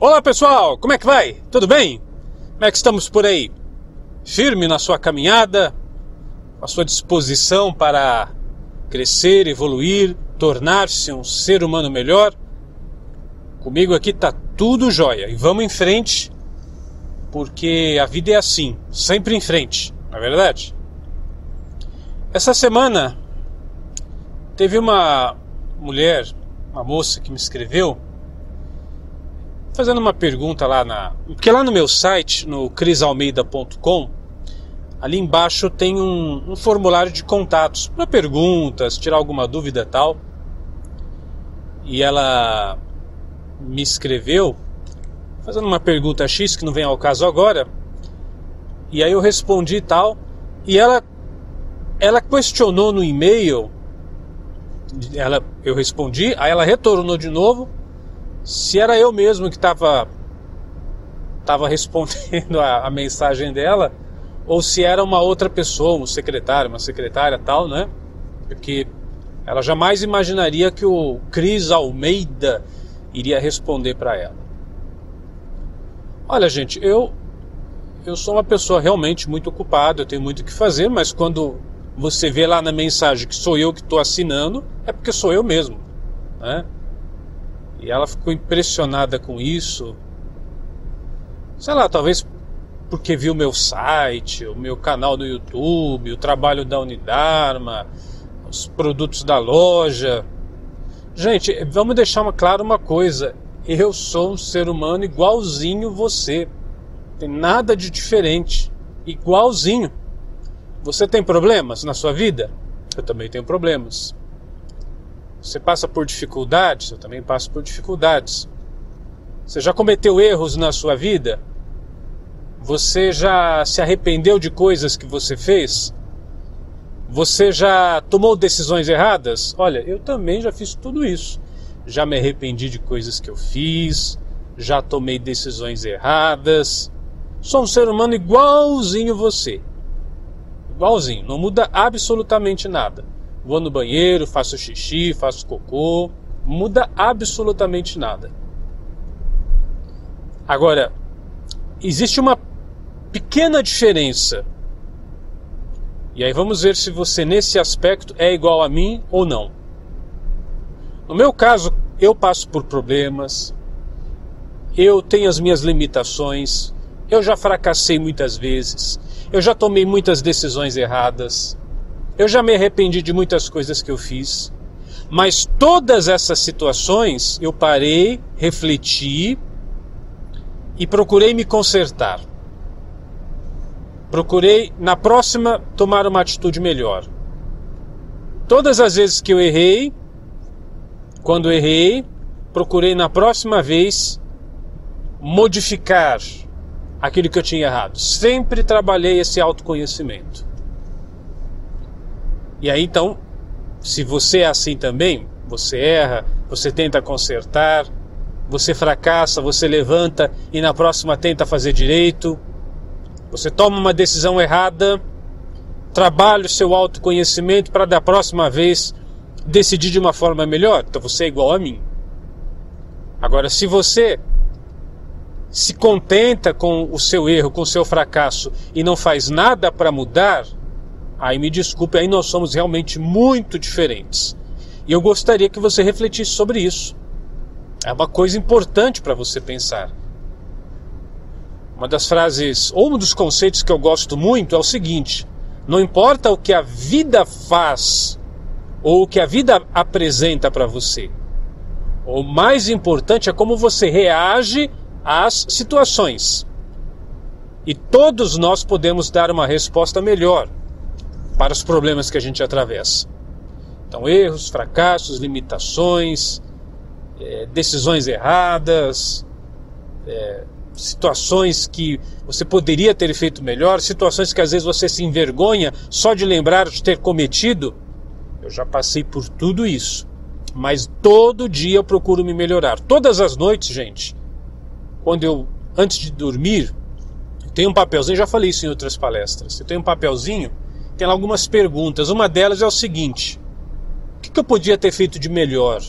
Olá pessoal, como é que vai? Tudo bem? Como é que estamos por aí? Firme na sua caminhada, a sua disposição para crescer, evoluir, tornar-se um ser humano melhor? Comigo aqui tá tudo jóia e vamos em frente, porque a vida é assim, sempre em frente, não é verdade? Essa semana teve uma mulher, uma moça que me escreveu fazendo uma pergunta lá na. Porque lá no meu site, no crisalmeida.com, ali embaixo tem um, um formulário de contatos para perguntas, tirar alguma dúvida tal. E ela me escreveu fazendo uma pergunta X que não vem ao caso agora. E aí eu respondi e tal. E ela ela questionou no e-mail. Ela, eu respondi, aí ela retornou de novo se era eu mesmo que estava tava respondendo a, a, mensagem dela ou se era uma outra pessoa, um secretário, uma secretária tal, né? Porque ela jamais imaginaria que o Cris Almeida iria responder para ela. Olha, gente, eu eu sou uma pessoa realmente muito ocupada, eu tenho muito o que fazer, mas quando você vê lá na mensagem que sou eu que estou assinando, é porque sou eu mesmo, né? E ela ficou impressionada com isso. Sei lá, talvez porque viu meu site, o meu canal no YouTube, o trabalho da Unidarma, os produtos da loja. Gente, vamos deixar claro uma coisa: eu sou um ser humano igualzinho você. Tem nada de diferente. Igualzinho. Você tem problemas na sua vida? Eu também tenho problemas. Você passa por dificuldades, eu também passo por dificuldades. Você já cometeu erros na sua vida? Você já se arrependeu de coisas que você fez? Você já tomou decisões erradas? Olha, eu também já fiz tudo isso. Já me arrependi de coisas que eu fiz, já tomei decisões erradas. Sou um ser humano igualzinho você. Igualzinho, não muda absolutamente nada. Vou no banheiro, faço xixi, faço cocô, muda absolutamente nada. Agora, existe uma pequena diferença. E aí vamos ver se você nesse aspecto é igual a mim ou não. No meu caso, eu passo por problemas, eu tenho as minhas limitações, eu já fracassei muitas vezes, eu já tomei muitas decisões erradas, eu já me arrependi de muitas coisas que eu fiz, mas todas essas situações eu parei, refleti e procurei me consertar. Procurei na próxima tomar uma atitude melhor. Todas as vezes que eu errei, quando errei, procurei na próxima vez modificar aquilo que eu tinha errado. Sempre trabalhei esse autoconhecimento. E aí então, se você é assim também, você erra, você tenta consertar, você fracassa, você levanta e na próxima tenta fazer direito. Você toma uma decisão errada, trabalha o seu autoconhecimento para da próxima vez decidir de uma forma melhor. Então você é igual a mim. Agora, se você se contenta com o seu erro, com o seu fracasso e não faz nada para mudar, Aí me desculpe, aí nós somos realmente muito diferentes. E eu gostaria que você refletisse sobre isso. É uma coisa importante para você pensar. Uma das frases, ou um dos conceitos que eu gosto muito é o seguinte: não importa o que a vida faz ou o que a vida apresenta para você. O mais importante é como você reage às situações. E todos nós podemos dar uma resposta melhor para os problemas que a gente atravessa. Então, erros, fracassos, limitações, é, decisões erradas, é, situações que você poderia ter feito melhor, situações que às vezes você se envergonha só de lembrar de ter cometido. Eu já passei por tudo isso, mas todo dia eu procuro me melhorar. Todas as noites, gente, quando eu antes de dormir, eu tenho um papelzinho, já falei isso em outras palestras. Eu tenho um papelzinho tem algumas perguntas. Uma delas é o seguinte: o que, eu podia ter feito de melhor?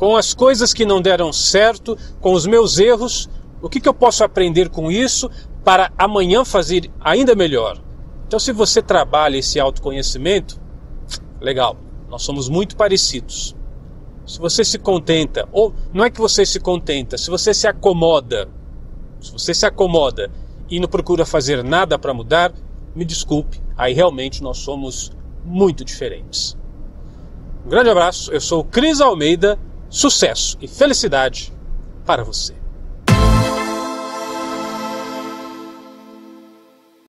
com as coisas que não deram certo, com os meus erros, o que, eu posso aprender com isso para amanhã fazer ainda melhor? Então, se você trabalha esse autoconhecimento, legal, nós somos muito parecidos. Se você se contenta, ou não é que você se contenta, se você se acomoda, se você se acomoda e não procura fazer nada para mudar, me desculpe, aí realmente nós somos muito diferentes. Um grande abraço, eu sou Cris Almeida, sucesso e felicidade para você.